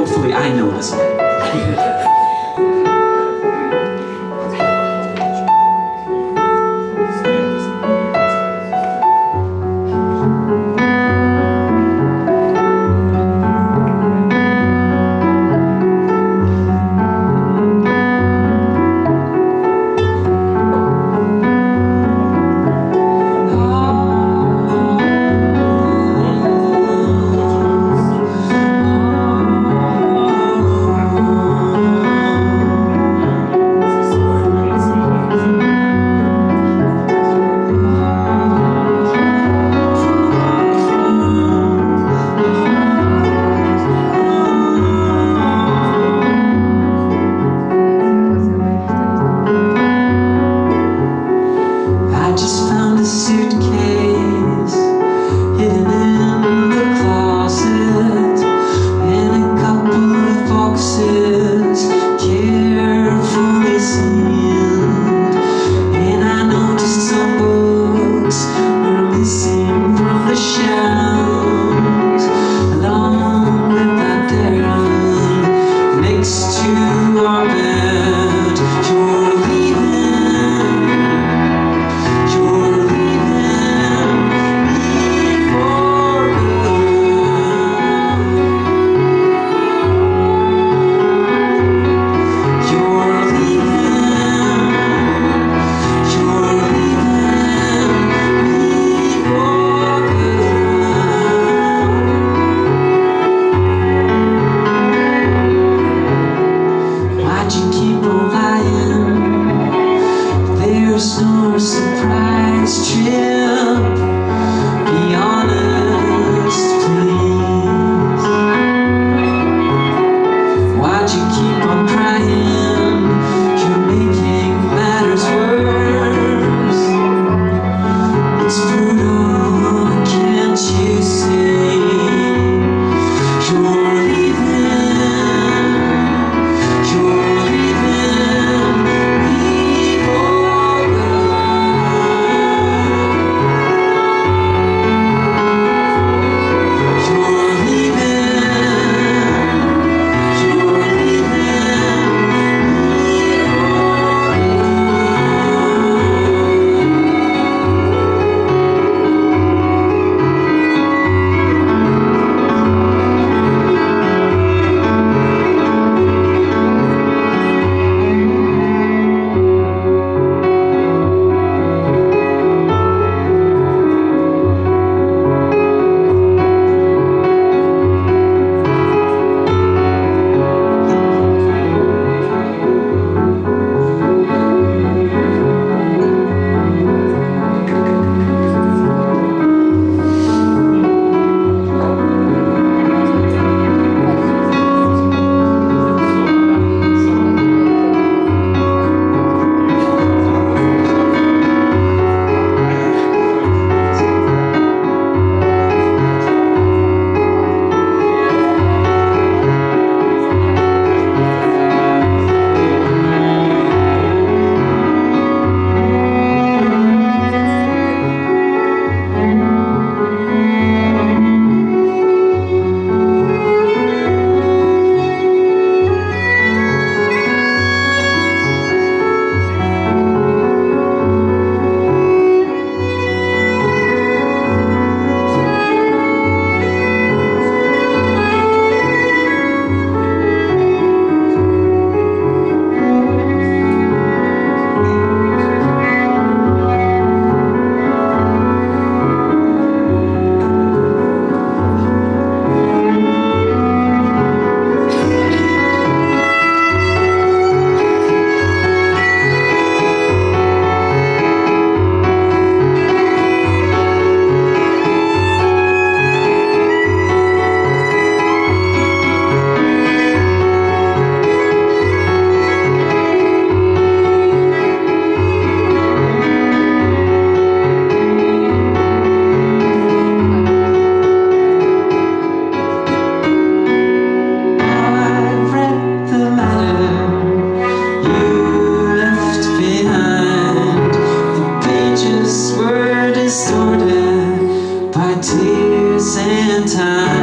hopefully I know this one. By tears and time.